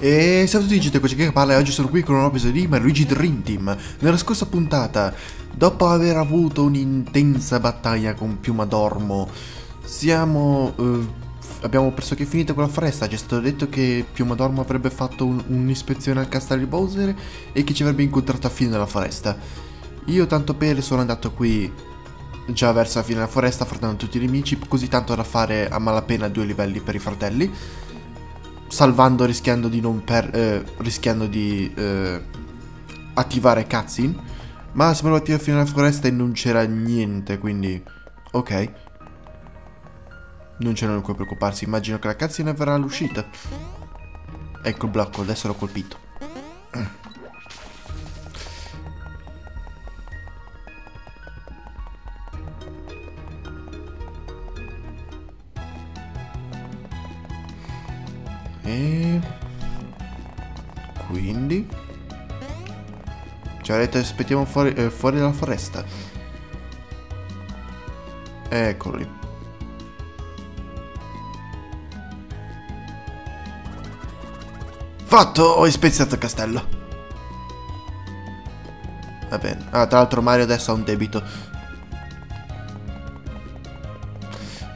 E salve a tutti gente, qui che parla e oggi sono qui con un nuovo episodio di Luigi Dream Team. Nella scorsa puntata, dopo aver avuto un'intensa battaglia con Piuma Dormo, siamo... eh, abbiamo pressoché finito con la foresta. Ci è stato detto che Piuma Dormo avrebbe fatto un- un'ispezione al castello di Bowser e che ci avrebbe incontrato a fine della foresta. Io tanto per sono andato qui già verso la fine della foresta affrontando tutti i nemici, così tanto da fare a malapena due livelli per i fratelli salvando rischiando di non per eh, rischiando di eh, attivare cutscene ma siamo arrivati alla fine della foresta e non c'era niente quindi ok. Non c'è nulla di cui preoccuparsi. Immagino che la cutscene avverrà all'uscita. Ecco il blocco adesso l'ho colpito E... Quindi... Ci avete aspettiamo fuori, eh, fuori dalla foresta. Eccolo lì. Fatto! Ho ispeziato il castello. Va bene. Ah, tra l'altro Mario adesso ha un debito.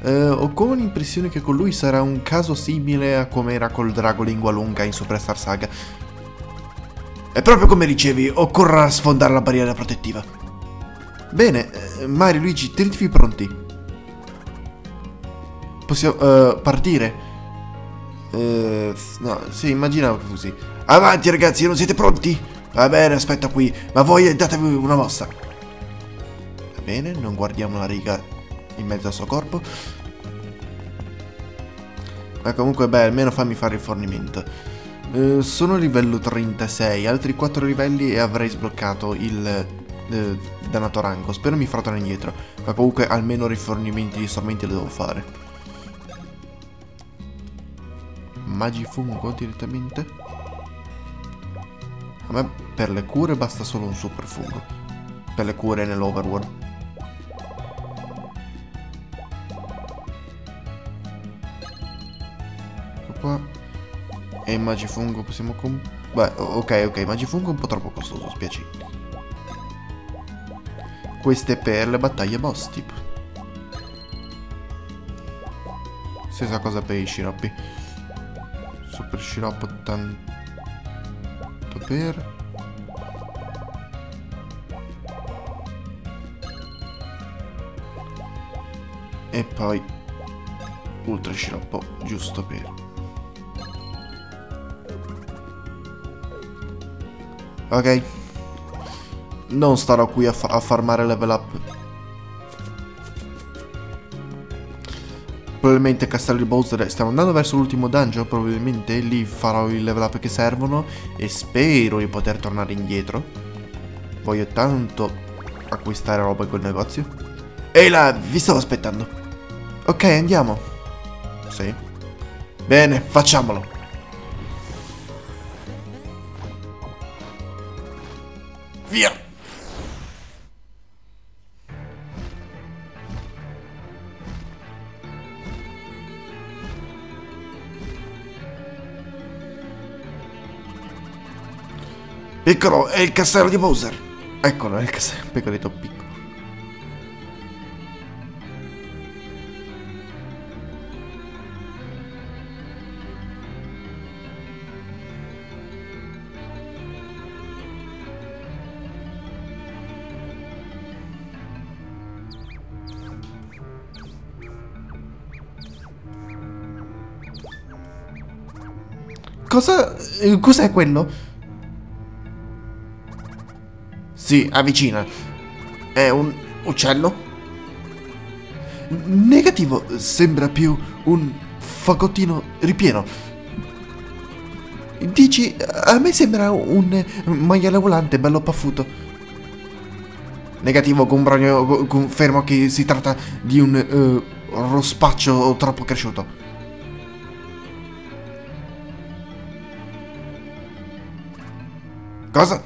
Eh, ho come l'impressione che con lui sarà un caso simile a come era col drago lingua lunga in Superstar Saga. È proprio come dicevi, occorrerà sfondare la barriera protettiva. Bene, eh, Mario, Luigi, tenetevi pronti. Possiamo eh, partire? Eh, no, sì, immaginavo così. Avanti ragazzi, non siete pronti? Va bene, aspetta qui, ma voi datevi una mossa. Va bene, non guardiamo la riga in mezzo al suo corpo. Ma comunque, beh, almeno fammi fare il fornimento. Eh, sono livello 36, altri 4 livelli e avrei sbloccato il eh, dannato rango. Spero mi farà tornare indietro. Ma comunque almeno rifornimenti di strumenti li devo fare. Magifungo direttamente. A me per le cure basta solo un super fungo. Per le cure nell'overworld. Magifungo possiamo comp... Beh, ok, ok, magifungo è un po' troppo costoso, spiacente. Queste per le battaglie boss, tipo. Stessa cosa per i sciroppi. Super sciroppo tanto per... E poi ultra sciroppo giusto per... Ok. Non starò qui a, fa a farmare level up. Probabilmente Castello di Bowser stiamo andando verso l'ultimo dungeon, probabilmente lì farò i level up che servono e spero di poter tornare indietro. Voglio tanto acquistare roba in quel negozio. Ehi là, vi stavo aspettando. Ok, andiamo. Sì. Bene, facciamolo. Via! Piccolo, è il castello di Bowser. Eccolo, è il castello, pecoretto piccolo. Cosa... eh, Cos'è quello? Sì, avvicina. È un uccello? Negativo, sembra più un fagottino ripieno. Dici, a me sembra un maiale volante bello paffuto. Negativo, confermo che si tratta di un eh, rospaccio troppo cresciuto. Cosa?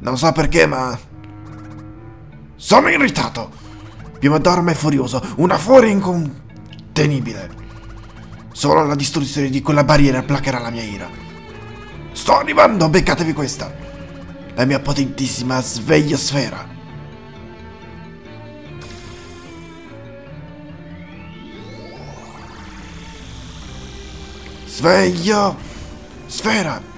Non so perché, ma... Sono irritato! Piuma dorme furioso, una furia incontenibile. Solo la distruzione di quella barriera placherà la mia ira. Sto arrivando, beccatevi questa! La mia potentissima sveglia sfera. Sveglio! Sfera!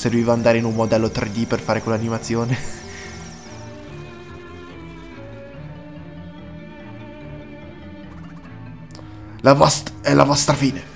Serviva andare in un modello 3D per fare quell'animazione. La vostra... è la vostra fine.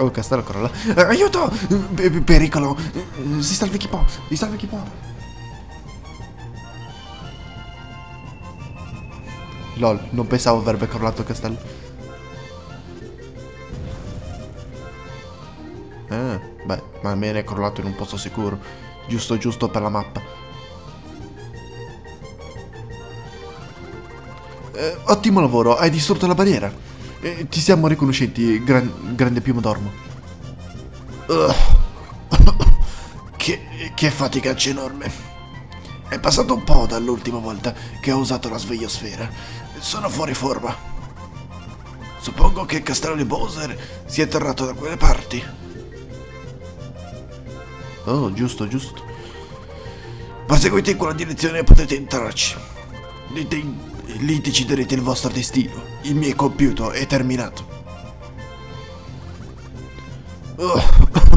Oh, castello là. Eh, aiuto! P- pericolo! Eh, Si salvi chi può! Si salvi chi può! Lol, non pensavo avrebbe crollato il castello. Eh, beh, ma almeno è crollato in un posto sicuro. Giusto, giusto per la mappa. Eh, ottimo lavoro, hai distrutto la barriera. Eh, ti siamo riconoscenti, gran- grande piumo d'ormo. Ugh. che, che faticaccia enorme. È passato un po' dall'ultima volta che ho usato la svegliosfera. Sono fuori forma. Suppongo che il castello di Bowser sia atterrato da quelle parti. Oh, giusto, giusto. Proseguite in quella direzione e potete entrarci. Lì, de- lì deciderete il vostro destino. Il mio è compiuto e terminato. Oh,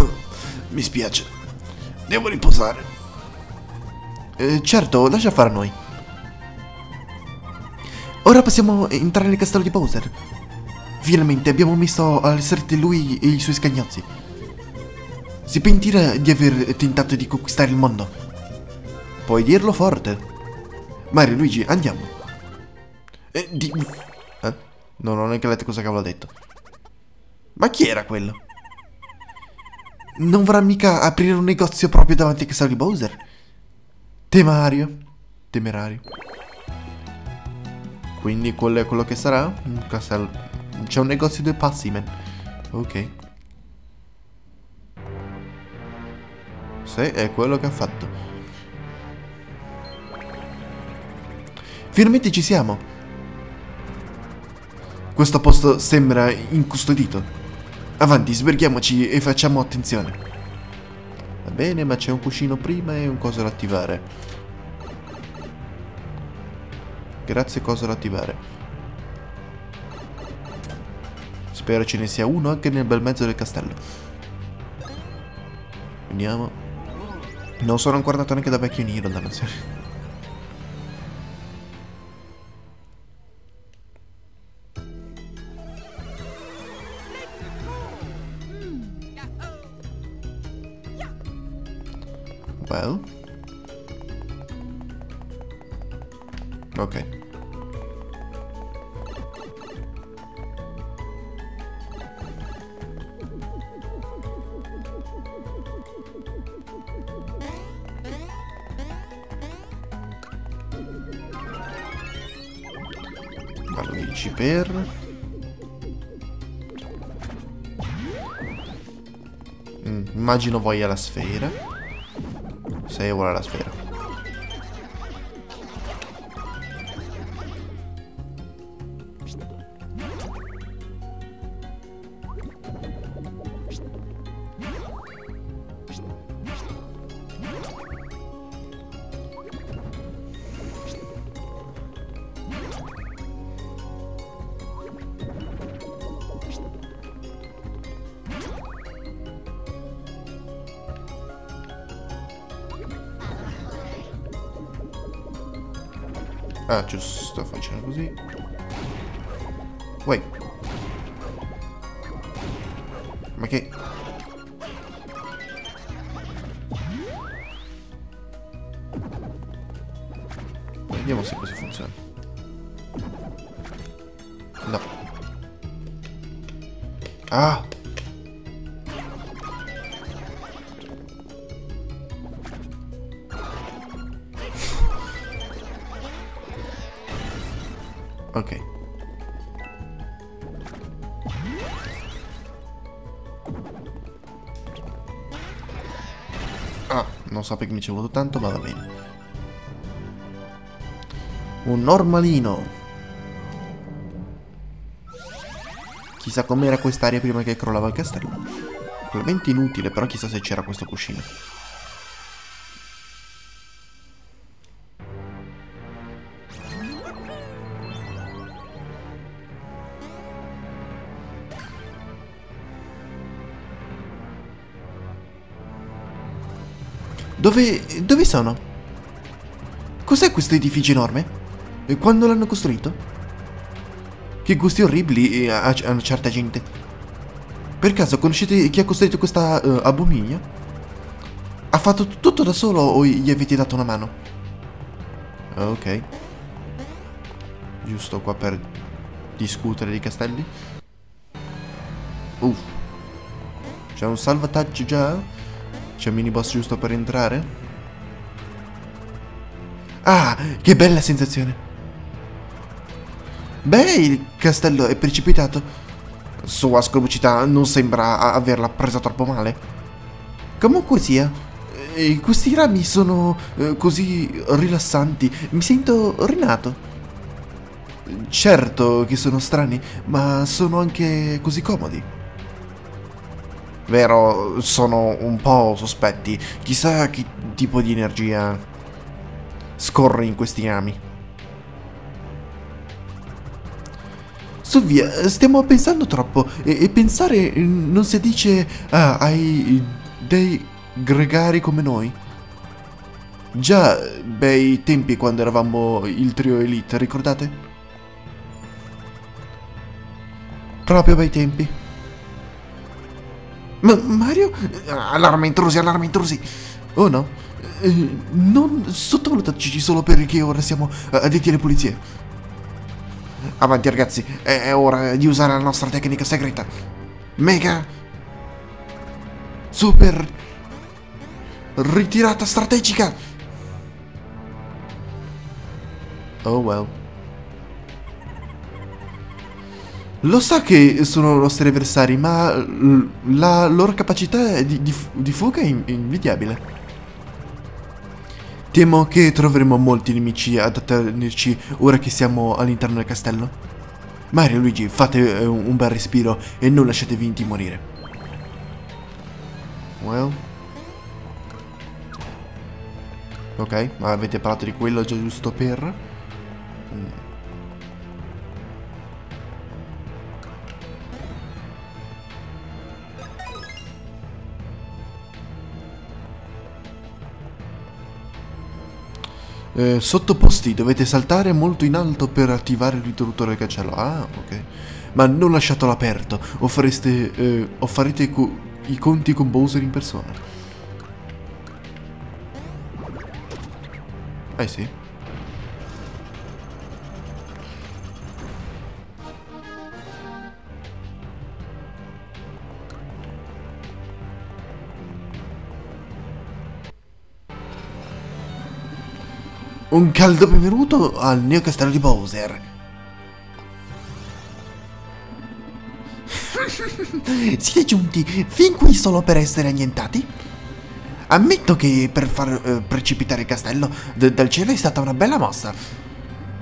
mi spiace. Devo riposare. Eh, certo, lascia fare a noi. Ora possiamo entrare nel castello di Bowser. Finalmente abbiamo messo alle strette lui e i suoi scagnozzi. Si pentirà di aver tentato di conquistare il mondo. Puoi dirlo forte. Mario Luigi, andiamo. Eh, di... Eh? No, non ho neanche letto cosa cavolo ha detto. Ma chi era quello? Non vorrà mica aprire un negozio proprio davanti al castello di Bowser? Temario. Temerario. Quindi quello è quello che sarà? Un castello... C'è un negozio due passi, man. Ok. Sì, è quello che ha fatto. Finalmente ci siamo. Questo posto sembra incustodito. Avanti, sberghiamoci e facciamo attenzione. Va bene, ma c'è un cuscino prima e un coso da attivare. Grazie, coso da attivare. Spero ce ne sia uno anche nel bel mezzo del castello. Vediamo. Non sono ancora andato neanche da vecchio Niro, dannazione. Well. Ok. Per... Mm, immagino voglia la sfera. Se vuole la sfera. Ah, non so perché mi ci è voluto tanto, ma va bene. Un normalino. Chissà com'era quest'area prima che crollava il castello. Probabilmente inutile, però chissà se c'era questo cuscino. Dove... dove sono? Cos'è questo edificio enorme? E quando l'hanno costruito? Che gusti orribili a, a una certa gente. Per caso conoscete chi ha costruito questa uh, abominio? Ha fatto tutto da solo o gli avete dato una mano? Ok. Giusto qua per discutere di castelli. Uff. C'è un salvataggio già? C'è un mini boss giusto per entrare? Ah, che bella sensazione! Beh, il castello è precipitato. Sua scrobocità non sembra averla presa troppo male. Comunque sia, eh, questi rami sono eh, così rilassanti. Mi sento rinato. Certo che sono strani, ma sono anche così comodi. Vero, sono un po' sospetti. Chissà che tipo di energia scorre in questi rami. Su via, stiamo pensando troppo e, e pensare non si dice ah, ai dei gregari come noi. Già bei tempi quando eravamo il trio elite, ricordate? Proprio bei tempi. Ma Mario? Allarme intrusi, allarme intrusi. Oh no. Eh, non sottovalutateci solo perché ora siamo addetti alle pulizie. Avanti ragazzi, è ora di usare la nostra tecnica segreta. Mega. Super. Ritirata strategica. Oh well. Lo sa che sono nostri avversari, ma la loro capacità di, di, di fuga è invidiabile. Temo che troveremo molti nemici ad attenerci ora che siamo all'interno del castello. Mario e Luigi, fate eh, un bel respiro e non lasciatevi intimorire. Well. Ok, avete parlato di quello già giusto per... Eh, sottoposti dovete saltare molto in alto per attivare il ritornatore del cancello. Ah, ok. Ma non lasciatelo aperto o, fareste, eh, o farete i conti con Bowser in persona. Eh sì. Un caldo benvenuto al Neo Castello di Bowser. Siete giunti fin qui solo per essere annientati? Ammetto che per far eh, precipitare il castello dal cielo è stata una bella mossa.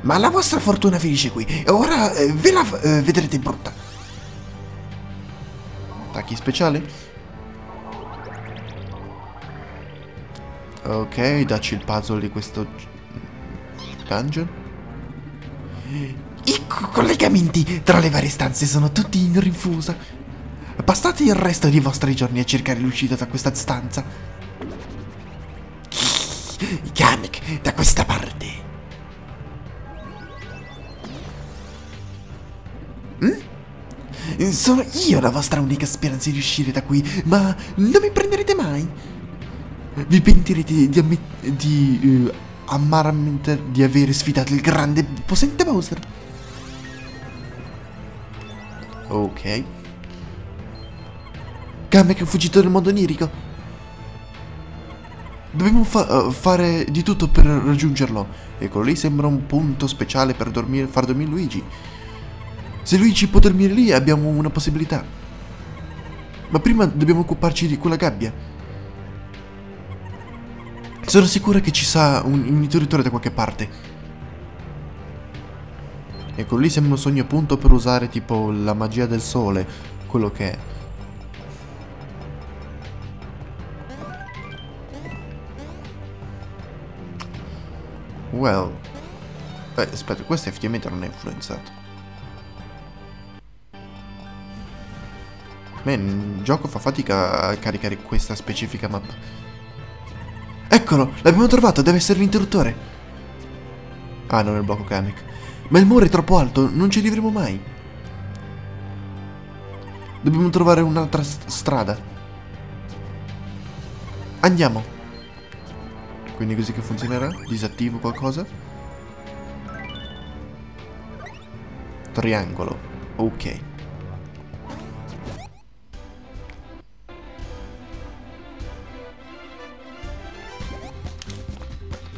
Ma la vostra fortuna finisce qui e ora eh, ve la eh, vedrete brutta. Attacchi speciali? Ok, dacci il puzzle di questo dungeon? I collegamenti tra le varie stanze sono tutti in rinfusa. Passate il resto dei vostri giorni a cercare l'uscita da questa stanza. Kamek, da questa parte. Mm? Sono io la vostra unica speranza di uscire da qui, ma non mi prenderete mai. Vi pentirete di, di uh, amaramente di avere sfidato il grande possente Bowser. Ok. Kamek è fuggito dal mondo onirico. Dobbiamo fa fare di tutto per raggiungerlo. E quello lì sembra un punto speciale per dormire, far dormire Luigi. Se Luigi può dormire lì abbiamo una possibilità. Ma prima dobbiamo occuparci di quella gabbia. Sono sicura che ci sa un inibitore da qualche parte. Ecco, lì sembra un sogno appunto per usare tipo la magia del sole, quello che è. Well. Beh, aspetta, questo effettivamente non è influenzato. Man, il gioco fa fatica a caricare questa specifica mappa. Eccolo, l'abbiamo trovato, deve essere l'interruttore. Ah, non è il blocco Kamek. Ma il muro è troppo alto, non ci arriveremo mai. Dobbiamo trovare un'altra st strada. Andiamo. Quindi così che funzionerà? Disattivo qualcosa? Triangolo. Ok.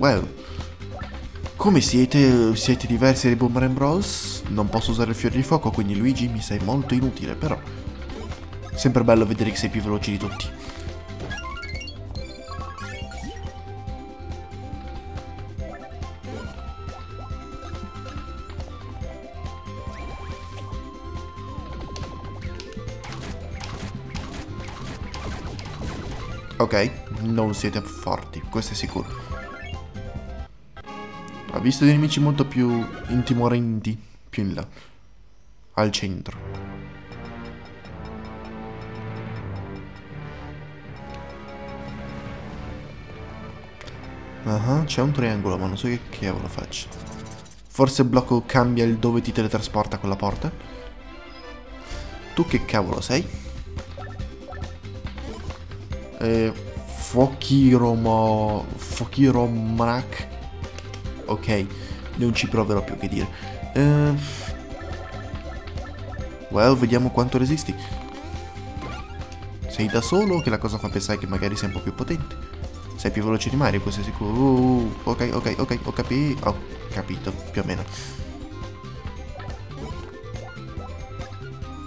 Well, come siete? Siete diversi dai Boomerang Bros? Non posso usare il fiore di fuoco, quindi Luigi mi sei molto inutile, però... Sempre bello vedere che sei più veloce di tutti. Ok, non siete forti, questo è sicuro. Visto dei nemici molto più intimorenti più in là, al centro. Ah, uh c'è un triangolo, ma non so che cavolo faccio. Forse il blocco cambia il dove ti teletrasporta quella porta? Tu che cavolo sei? Eh, Fokiromo... Fokiromrak. Ok, non ci proverò più che dire. Eh, well, vediamo quanto resisti. Sei da solo che la cosa fa pensare che magari sei un po' più potente. Sei più veloce di Mario, questo è sicuro. Uh, ok, ok, ok, ho capito. Ho capito, più o meno.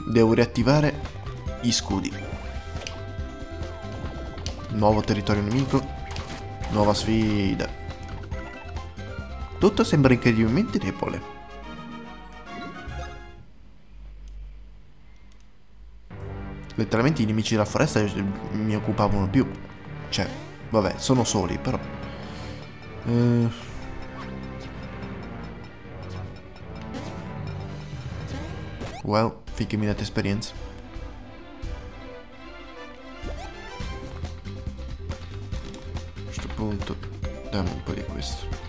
Devo riattivare gli scudi. Nuovo territorio nemico. Nuova sfida. Tutto sembra incredibilmente debole. Letteralmente i nemici della foresta mi occupavano più. Cioè, vabbè, sono soli, però. Uh... Well, finché mi date esperienza. appunto dammi un po' di questo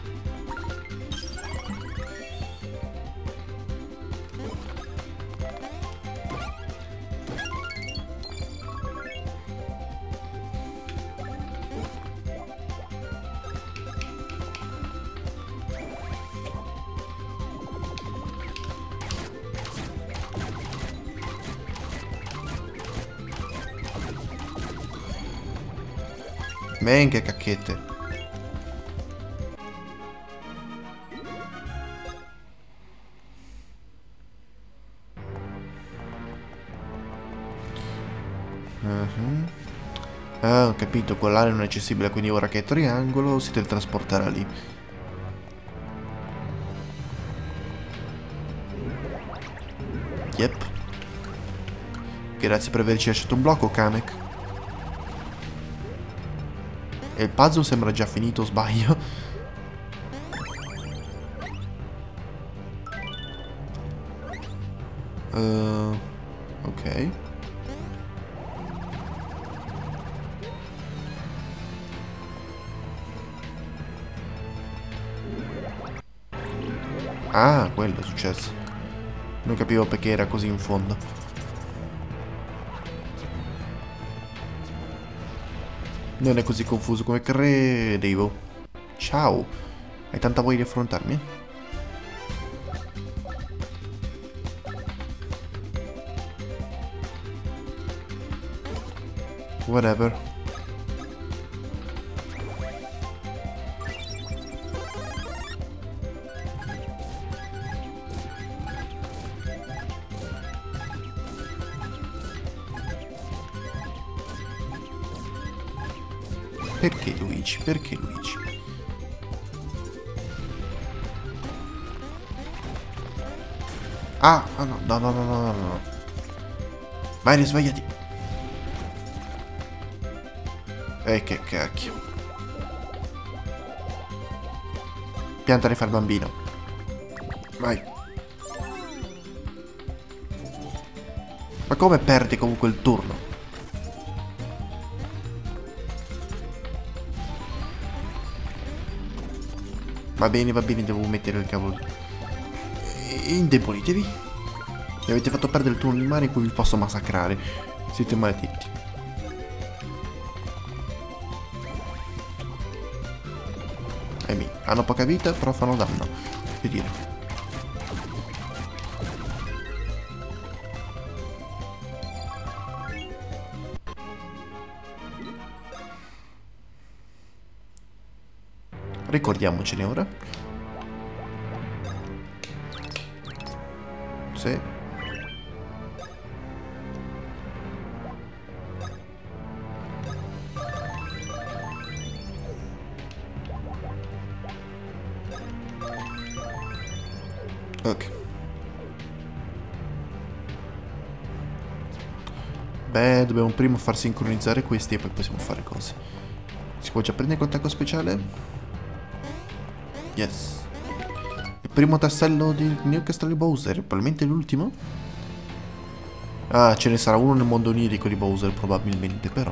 Men che cacchette. Uh -huh. Ah, ho capito, quell'area non è accessibile, quindi ora che è triangolo si teletrasporterà lì. Yep. Grazie per averci lasciato un blocco, Kamek. E il puzzle sembra già finito, sbaglio. Uh, ok. Ah, quello è successo. Non capivo perché era così in fondo. Non è così confuso come credevo. Ciao. Hai tanta voglia di affrontarmi? Whatever. Perché Luigi? Ah, no, no, no, no, no, no, no. Vai, risvegliati. E che cacchio. Pianta di far bambino. Vai. Ma come perdi comunque il turno? Va bene, va bene, devo mettere il cavolo. E- Indebolitevi. Mi avete fatto perdere il turno di mare in cui vi posso massacrare. Siete maledetti. E mi hanno poca vita, però fanno danno. Che dire. Ricordiamocene ora. Sì. Ok. Beh, dobbiamo prima far sincronizzare questi e poi possiamo fare cose. Si può già prendere col tacco speciale? Yes. Il primo tassello di Newcastle Bowser, probabilmente l'ultimo? Ah, ce ne sarà uno nel mondo onirico di Bowser, probabilmente, però.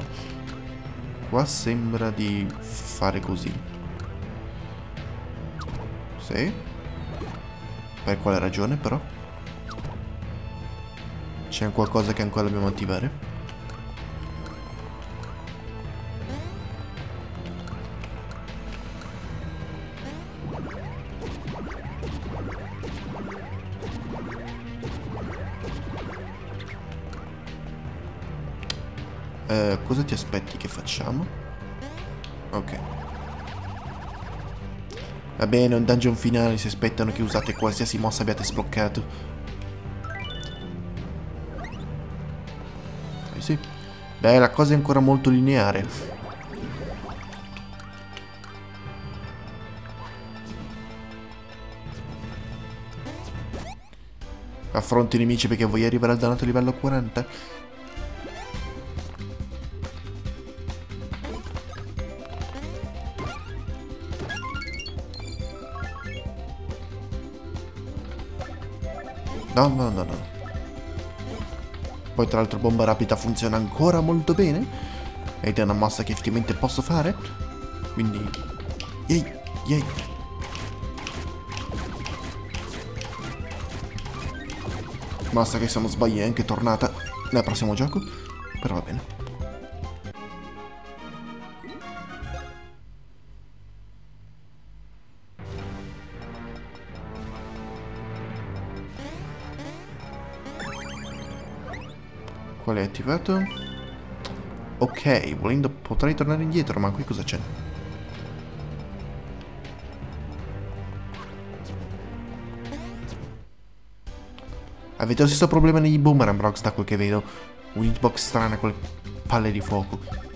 Qua sembra di fare così. Sì. Per quale ragione, però? C'è qualcosa che ancora dobbiamo attivare? Cosa ti aspetti che facciamo? Ok. Va bene, un dungeon finale si aspettano che usate qualsiasi mossa abbiate sbloccato. Eh sì. Beh, la cosa è ancora molto lineare. Affronti i nemici perché vuoi arrivare al dannato livello 40? No, no, no, no. Poi tra l'altro bomba rapida funziona ancora molto bene. Ed è una mossa che effettivamente posso fare. Quindi... Yay, yay. Mossa che se non sbaglio è anche tornata nel prossimo gioco. Però va bene. Attivato? Ok, volendo potrei tornare indietro, ma qui cosa c'è? Avete lo stesso problema negli Boomerang Blocks da quel che vedo. Un hitbox strana le palle di fuoco.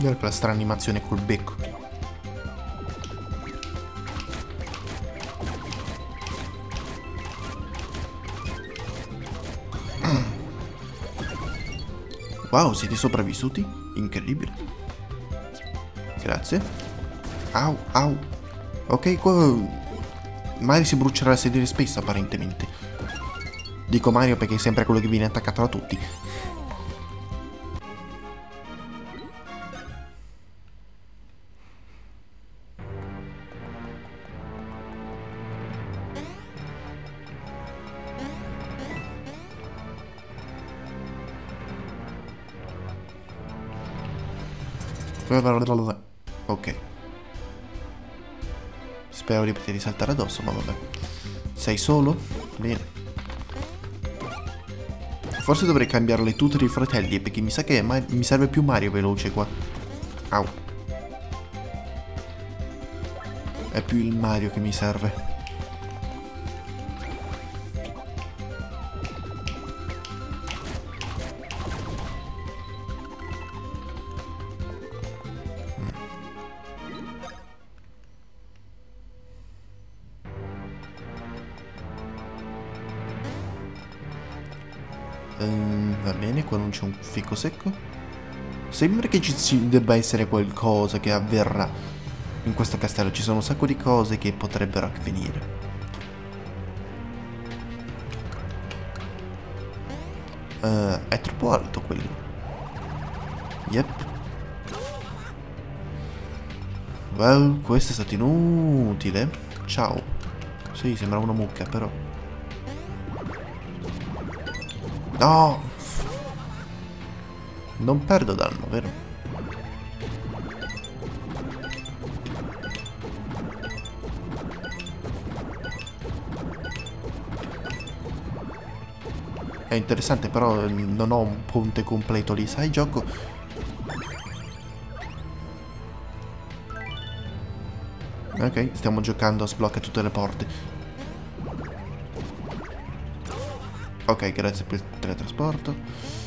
Guarda quella strana animazione col becco. Wow, siete sopravvissuti? Incredibile. Grazie. Au, au. Ok, qua... Mario si brucerà la di space apparentemente. Dico Mario perché è sempre quello che viene attaccato da tutti. Ok. Spero di poter saltare addosso, ma vabbè. Sei solo? Bene. Forse dovrei cambiare le tute dei fratelli, perché mi sa che mi serve più Mario veloce qua. Au. È più il Mario che mi serve. Sembra che ci debba essere qualcosa che avverrà in questo castello. Ci sono un sacco di cose che potrebbero avvenire. Uh, è troppo alto quello. Yep. Well, questo è stato inutile. Ciao. Sì, sembra una mucca, però. No! Non perdo danno, vero? È interessante, però non ho un ponte completo lì, sai, gioco? Ok, stiamo giocando a sblocca tutte le porte. Ok, grazie per il teletrasporto.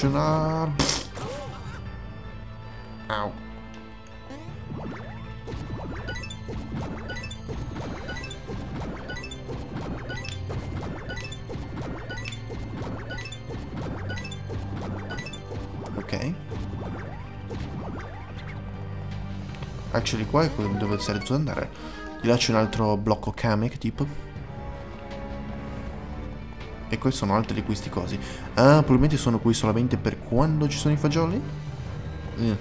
Prima gli optional. Au. Actually qua è dove sarei dovuto andare. Là c'è un altro blocco Kamek tipo. E questi sono altri di questi cosi. Ah, probabilmente sono qui solamente per quando ci sono i fagioli? Mm.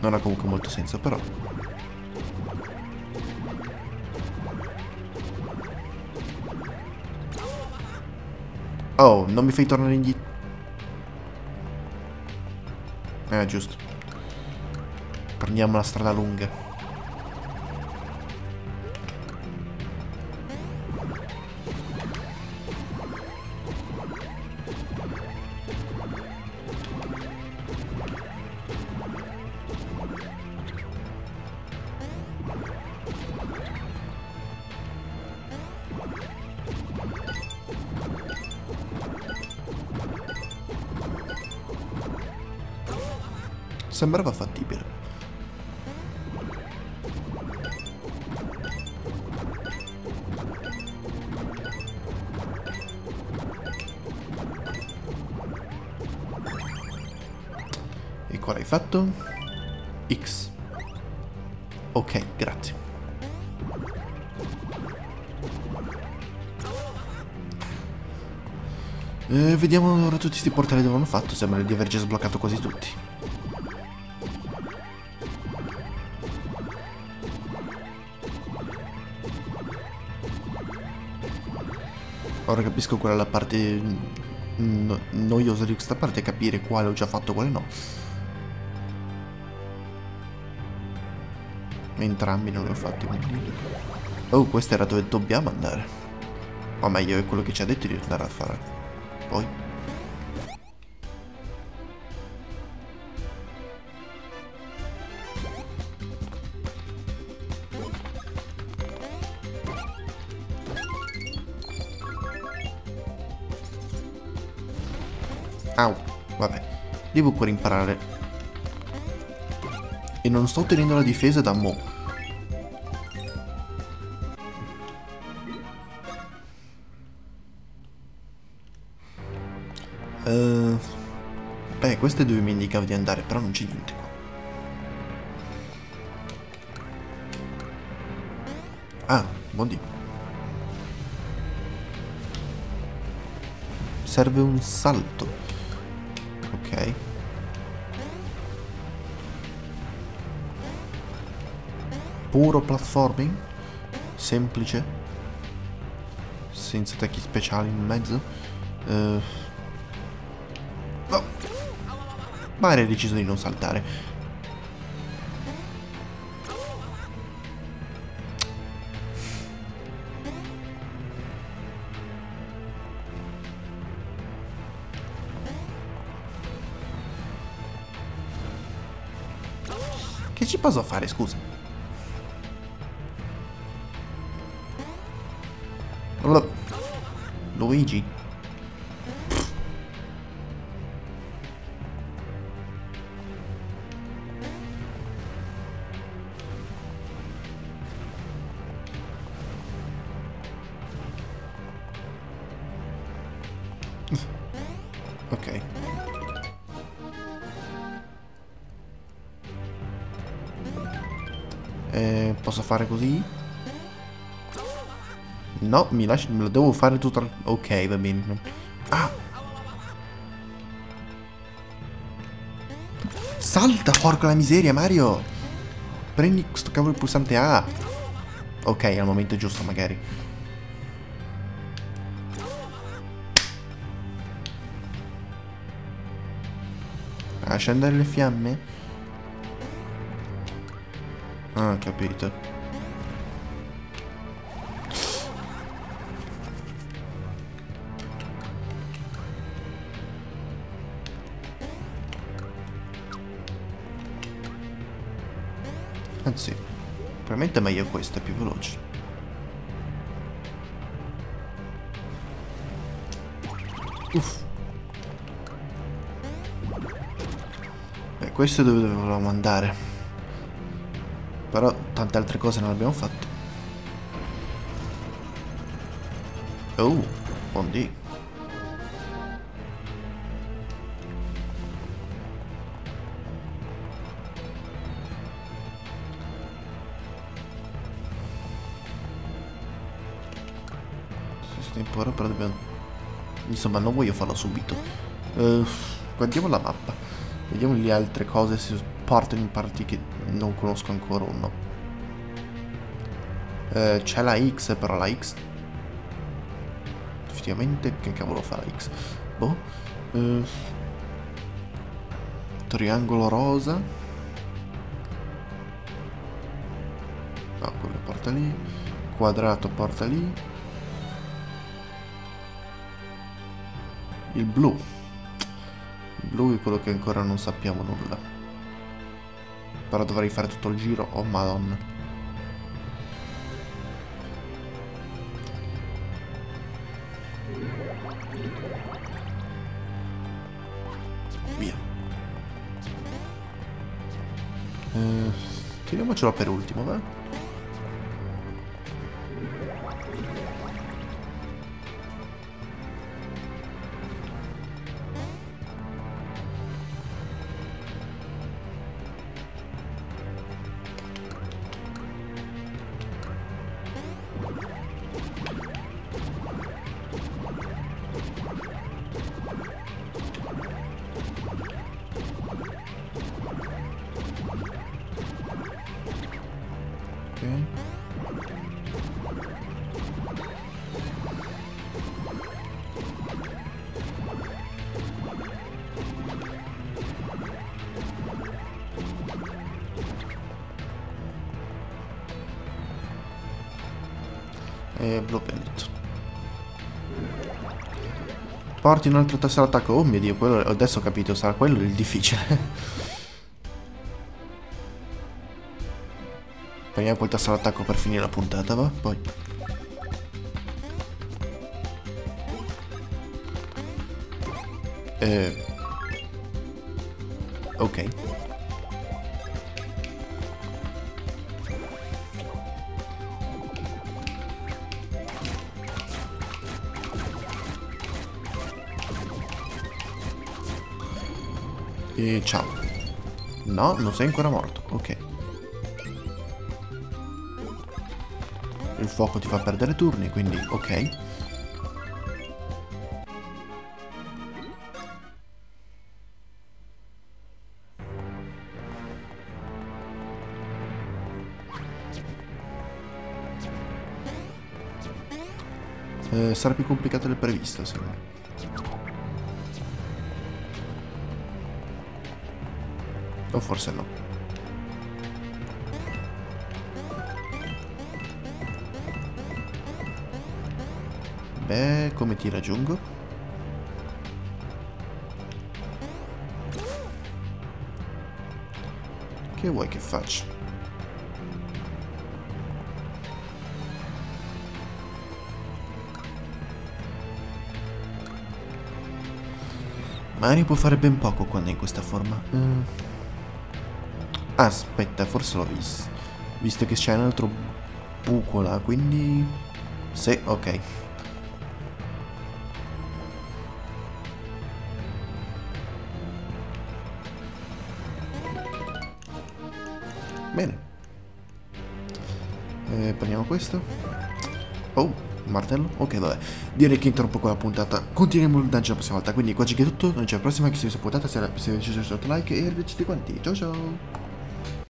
Non ha comunque molto senso, però. Oh, non mi fai tornare indietro. Eh, giusto. Prendiamo la strada lunga. Sembrava fattibile. fatto? X. Ok, grazie. Eh, vediamo ora tutti questi portali dove hanno fatto. Sembra di aver già sbloccato quasi tutti. Ora capisco qual è la parte no noiosa di questa parte, capire quale ho già fatto e quale no. Entrambi non li ho fatti, quindi... Oh, questo era dove dobbiamo andare. O meglio, è quello che ci ha detto di andare a fare. Poi... vabbè. Devo ancora imparare e non sto tenendo la difesa da mo'. Uh, beh, questo è dove mi indicava di andare, però non c'è niente qua. Ah, buon Dio. serve un salto. Puro platforming? Semplice? Senza attacchi speciali in mezzo? Uh. No. Magari hai deciso di non saltare. Ci posso fare, scusa? Luigi? Fare così? No, mi lasci... Me lo devo fare tutto... Ok, va bene. Ah! Salta, porca la miseria, Mario! Prendi questo cavolo di pulsante A. Ok, al momento giusto, magari. A scendere le fiamme? Ah, capito. Anzi, probabilmente è meglio questo, è più veloce. Uff. Beh, questo è dove dovevamo andare. Però tante altre cose non abbiamo fatto. Oh, buon dì. Insomma, non voglio farlo subito. Uh, guardiamo la mappa. Vediamo le altre cose se portano in parti che non conosco ancora o no. Eh, C'è la X, però la X... Effettivamente, che cavolo fa la X? Boh. Eh, triangolo rosa. No, quello porta lì. Quadrato porta lì. Il blu. Il blu è quello che ancora non sappiamo nulla. Però dovrei fare tutto il giro. Oh madonna. Via. Eh, tiriamocelo per ultimo, va? E blu pellet. Porti un altro tasto d'attacco. Oh mio dio, quello, adesso ho capito, sarà quello il difficile. Prendiamo quel tasto d'attacco per finire la puntata, va? Poi. Eh. Ok. E ciao. No, non sei ancora morto. Ok. Il fuoco ti fa perdere turni, quindi ok. Eh, sarà più complicato del previsto, secondo me. O forse no. Beh, come ti raggiungo? Che vuoi che faccia? Mario può fare ben poco quando è in questa forma. Aspetta, forse l'ho visto. Visto che c'è un altro buco là, quindi... Sì, ok. Bene. Eh, prendiamo questo. Oh, martello? Ok, vabbè. Direi che interrompo qua la puntata. Continuiamo il dungeon la prossima volta. Quindi qua c'è tutto. Non c'è la prossima che si è puntata. Se vi è piaciuto like e arrivederci tutti quanti. Ciao ciao.